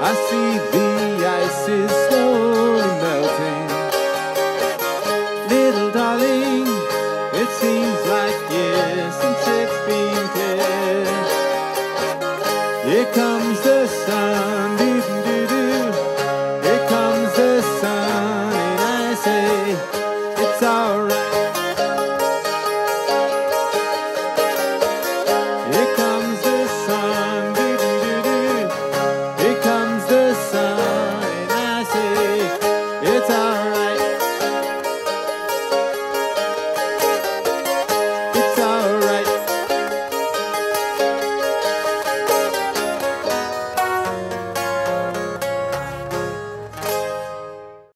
I see the ice is slowly melting. Little darling, it seems like years since it's been here. Here comes the sun.